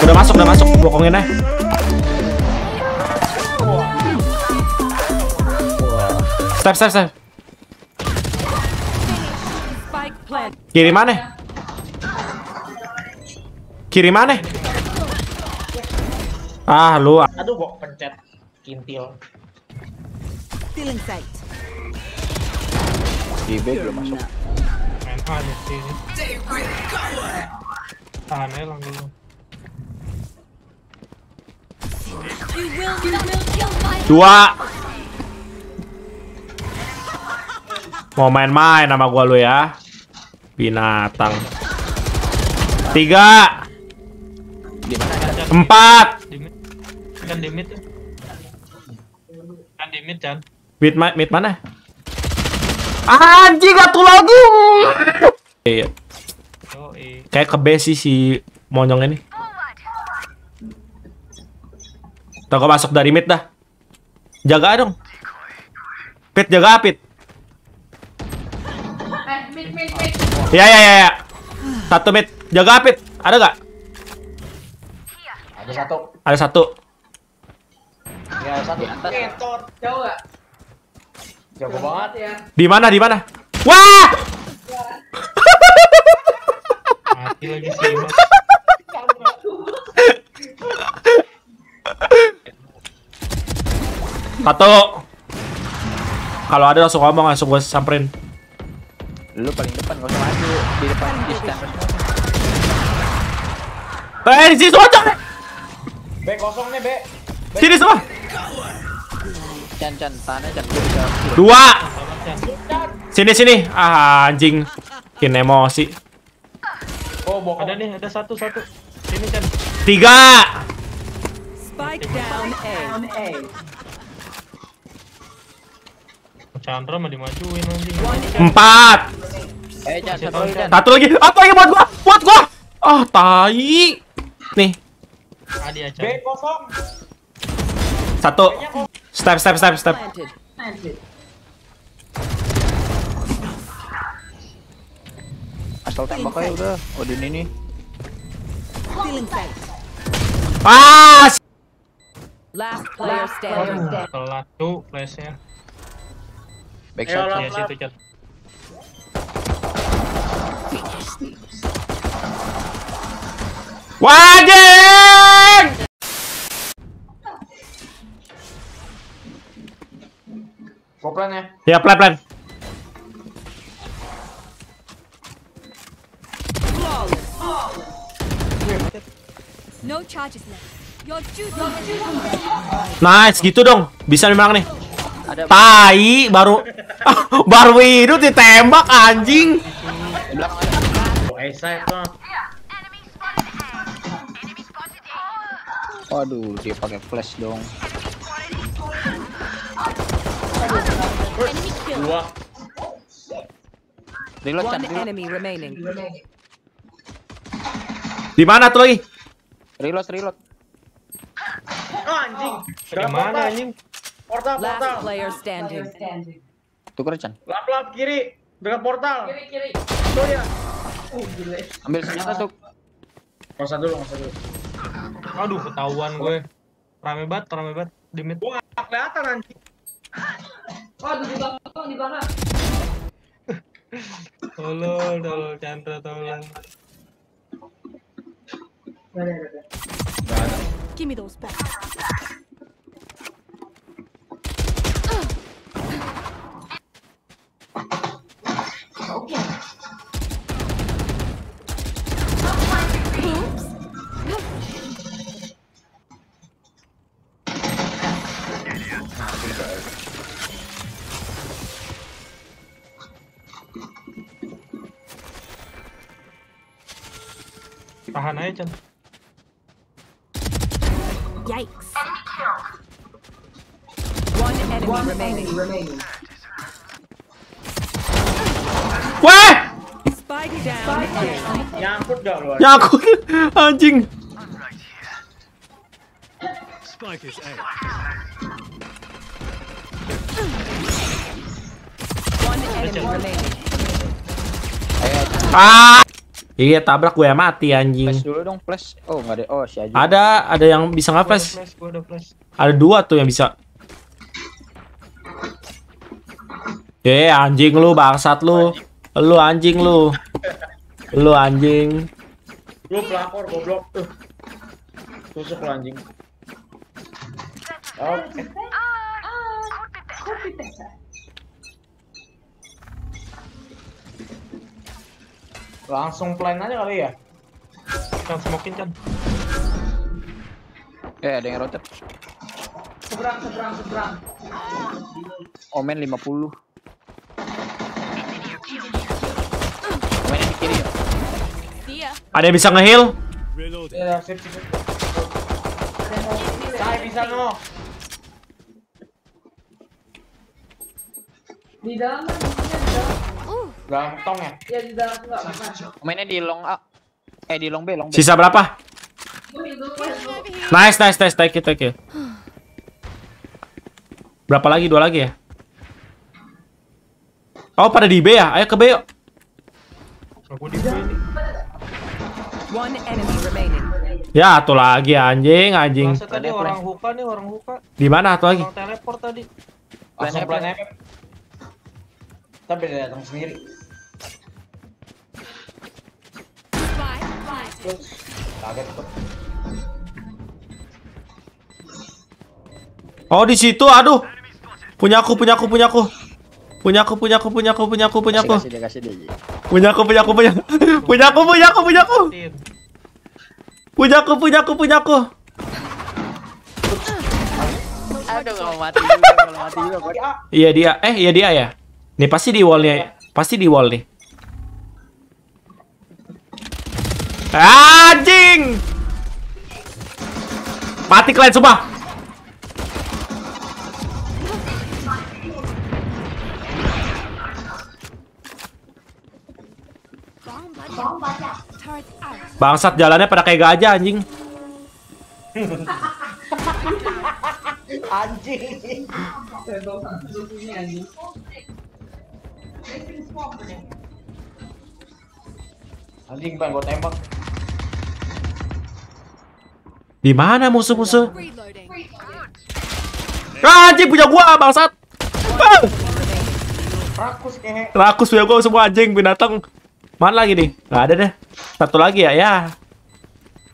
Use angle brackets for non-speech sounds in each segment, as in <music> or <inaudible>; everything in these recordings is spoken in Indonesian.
Udah masuk, udah masuk. Bokongin aja. Step, step, step. Kiri mana? Kiri mana? Ah, lu Aduh, kok pencet kintil. Stealing sight. Di B belum masuk. Main A di sini. Tahan aja lang dulu. We will, we will kill my dua. Mau main-main sama gua lu ya. Binatang. Tiga, Di mana empat. Kan di mid ya. Kan di mid, Chan. Mid, ma- mid mana? Anjing satu lagi. Iya, Oh, eh. kayak ke B sih si monyong ini. Tuh gua masuk dari mid dah. Jaga dong. Pit jaga Pit. Ya ya ya ya. Satu mid. Jaga Pit. Ada gak? Ada satu. Ada satu. Ya, satu. Ketot. Jauh gak? Jago banget ya. Di mana? Di mana? Wah! Mati lagi sih. Satu. Kalau ada langsung ngomong langsung gue samperin. Lu paling depan gak usah maju. Di depan di stand. Eh, di sini semua, Cok. B kosong nih, B. Sini semua. Chan Chan tanah Chan Gua bisa kill. Dua. Sini sini. Ah, anjing. Bikin emosi. Oh, bokong. Ada nih, ada satu, satu. Sini, Chan. Tiga. Spike down A. Chandra mah dimajuin anjing. Empat. Eh Chan satu lagi. Satu lagi. Apa lagi buat gua? Buat gua. Ah, tai. Nih. Adi aja. B kosong. Satu. Step step step step. Planted. Asal tembak aja udah. Odin ini. Ah, Last player standing. Aduh, telat tuh flashnya. Ya situ. Wajib. Koplan ya. Ya, plan plan. No charges left. Your duty. Nice, gitu dong. Bisa memang nih. Ada Tai baru <laughs> baru itu ditembak anjing. Oh. Waduh, dia pakai flash dong. Dua. Reload One reload. enemy remaining. Di mana tuh lagi? Reload, reload. anjing. Dari mana anjing? Portal, Last portal. player standing. Tuker Chan. Lap lap kiri. Dekat portal. Kiri kiri. Tuh dia. Ambil senjata tuh. Masa dulu, masa dulu. Aduh, ketahuan gue. Rame banget, rame banget di mid. Gua nggak kelihatan anjing. Waduh, di belakang, di belakang. tolol, tolol, Chandra, tolol. Give me those back. tahan aja Chan yikes one enemy one remaining enemy remaining Wah! Down. Spike down. Nyangkut gak lu? Nyangkut. <laughs> Anjing. Spike is A. One enemy remaining. Ah! Iya, tabrak gue mati anjing. flash dulu dong, flash. Oh, nggak ada. Oh, si Aju. Ada, ada yang bisa Gua ada nge-flash. flash, ada flash. Ada dua tuh yang bisa. Eh, anjing lu, bangsat lu. Lu anjing lu. Lu anjing. Lu pelakor goblok tuh. Tusuk lu anjing. Oke. Langsung plan aja kali ya. Kan smokin kan. Eh, ada yang rotate. Seberang, seberang, seberang. Omen 50. Omennya di kiri ya. Ya. Ada yang bisa nge-heal? Ya, sip, sip. Saya bisa no. Di dalam dalam. Gantong ya. Ya di dalam enggak bukan. Omennya di long A. Eh, di long B, long B. Sisa berapa? Nice, nice, nice. Take it, take it. Berapa lagi? Dua lagi ya? Oh, pada di B ya? Ayo ke B yuk. Aku di sini. One enemy remaining. Ya, tuh lagi anjing, anjing. Masa tadi orang huka nih, orang huka. Di mana tuh lagi? Orang teleport tadi. Langsung F, plan plan F. Tapi dia datang sendiri. Terus, Kaget tuh. Oh, di situ. Aduh. Punyaku, punyaku, punyaku. Punyaku, punyaku, punyaku, punyaku, punyaku. Kasih dia, kasih dia. Ji. Punyaku, punyaku, punyaku. Punyaku, punyaku, punyaku. Tin. Punyaku, punyaku, punyaku. Aduh, kalau mati juga, kalau mati juga. Bang. Iya dia. Eh, iya dia ya. Nih pasti di wallnya. Pasti di wall nih. Anjing! Mati kalian semua. Bangsat jalannya pada kayak gajah anjing. Anjing. Anjing. Pengen gua tembak. Di mana musuh-musuh? Ah, anjing punya gua bangsat. Ah, Rakus kehe. rakus punya gua semua anjing binatang. Mana lagi nih? Gak ada deh. Satu lagi ya, ya.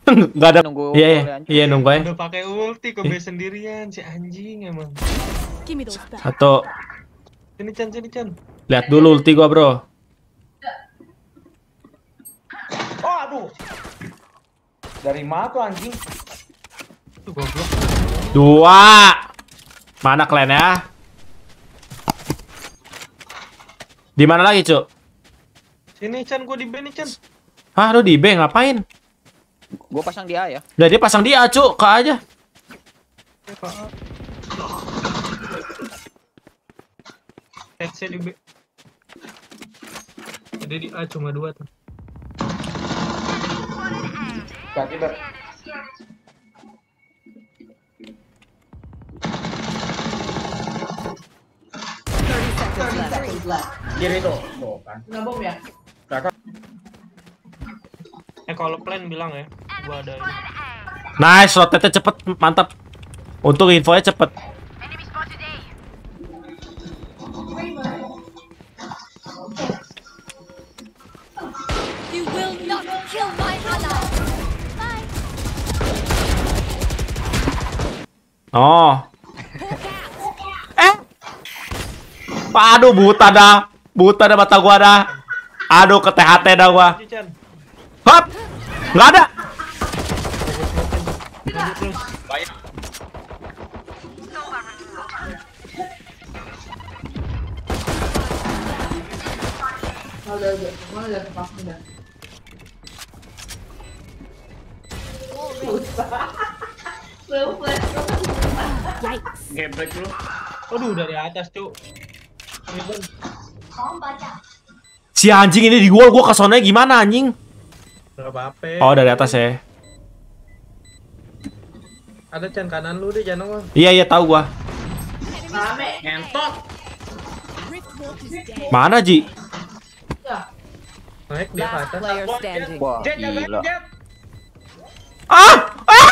<laughs> Gak ada. Nunggu Iya, iya. Iya, nunggu ya. Udah pakai ulti ke base sendirian si anjing emang. Satu. Sini Chan, sini Chan. Lihat dulu ulti gua, Bro. Oh, aduh. Dari mana tuh anjing? Goblok. Dua. Mana kalian ya? Di mana lagi, Cuk? Sini Chan, gua di base nih Chan. Hah, lu di B ngapain? Gua pasang di A ya. Udah dia pasang dia, Cuk. Ke aja. Pak. Headset di B. Ada di A cuma dua tuh. Ber. Kiri tuh. Tuh kan. Kena bom ya? Eh kalau plan bilang ya, gua ada. Nice, rotate cepet, mantap. Untung infonya cepet. You will not kill my ally. Bye. Oh. Aduh, buta dah. Buta dah mata gua dah. Aduh, ke THT dah gua. Hop. Nggak ada. Oh. Yikes. Geblek lu. Aduh, dari atas, Cuk. Si anjing ini di wall gua kesonanya gimana anjing? Gak apa-apa. Oh, dari atas ya. Ada Chan kanan lu deh, jangan ngomong. Iya, iya tahu gua. Rame. Ngentot. Mana Ji? Naik dia ke atas. Wah, gila. Ah! Ah!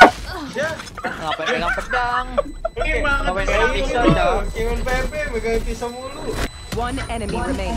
Ngapain pegang pedang? Ngapain bisa pegang pisau? Kimun PP megang pisau mulu. One enemy remaining.